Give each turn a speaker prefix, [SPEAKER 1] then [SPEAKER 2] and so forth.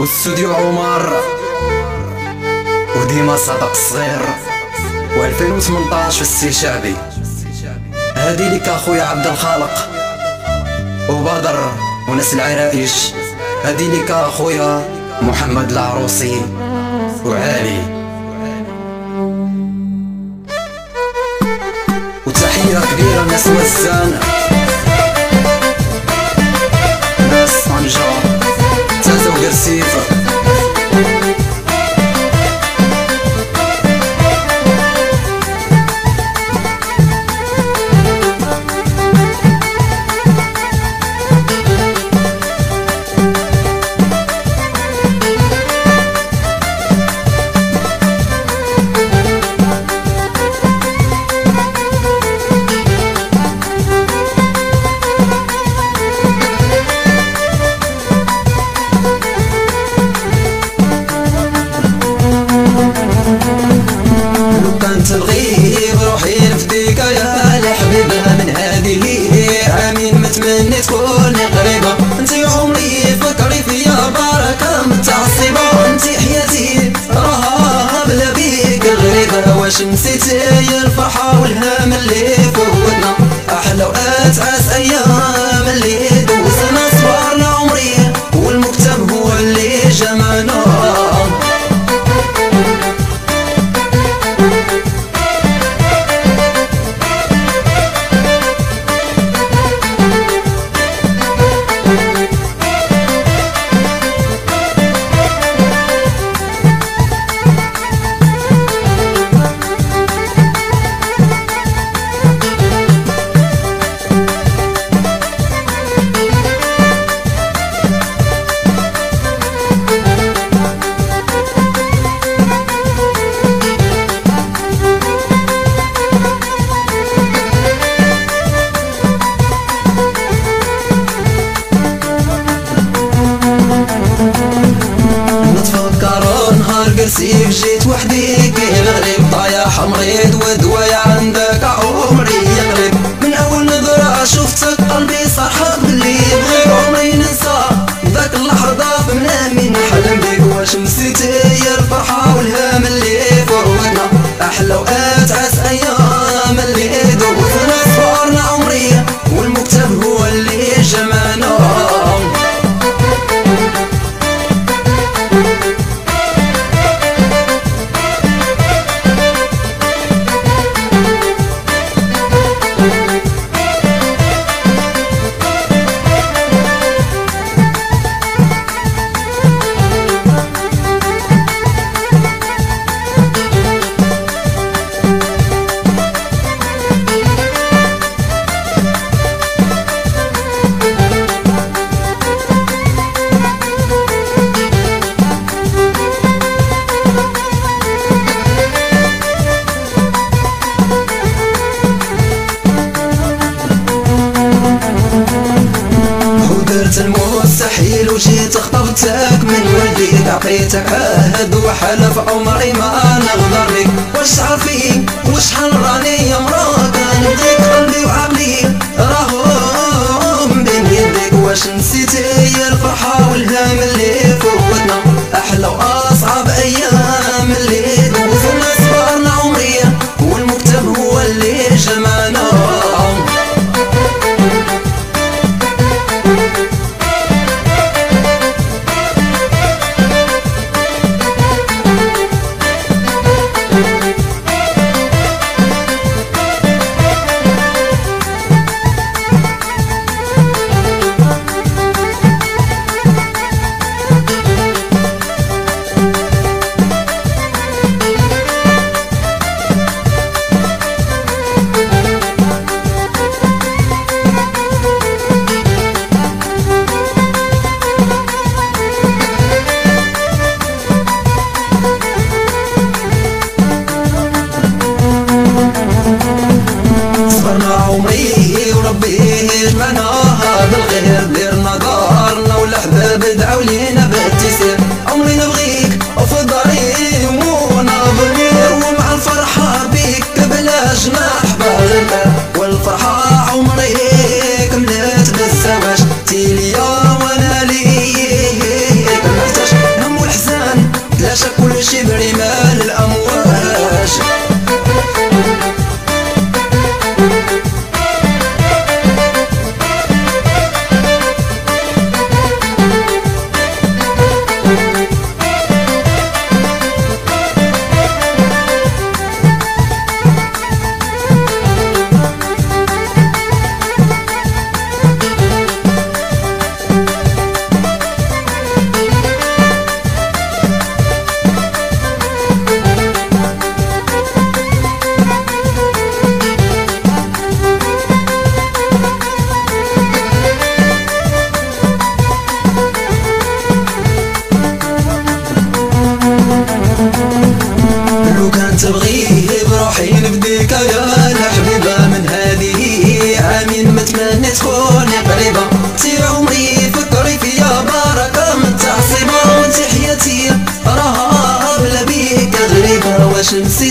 [SPEAKER 1] واستوديو عمر وديما صدق الصغير و2018 في السي شعبي. هادي لك أخويا عبد الخالق وبدر وناس العرايش. هادي لك أخويا محمد العروسي وعالي. وتحية كبيرة لناس وزان. متمني تكوني قريبة. انتي عمري فكري فيا بركة متعصبة انتي حياتي راها بلا بيك غريبة. واش نسيتي الفرحة والهم اللي فوتنا أحلى وقت نتفكر نهار قرسيف جيت وحدي كي الغريب طايح مريض ودوايا عندك عمري يقرب من أول نظرة شفتك قلبي صرحت باللي عطيتك عهد وحلف عمري ما نغدر بك واش عارفين وشحال راني امراك نبغيك تبغيه بروحي نبديك يا الحبيبة من هذه عامين. متمنى تكوني قريبة تي عمري فكري فيا بركة من تعصيبة وانت حياتي راها بلا بيك غريبة. وشمسي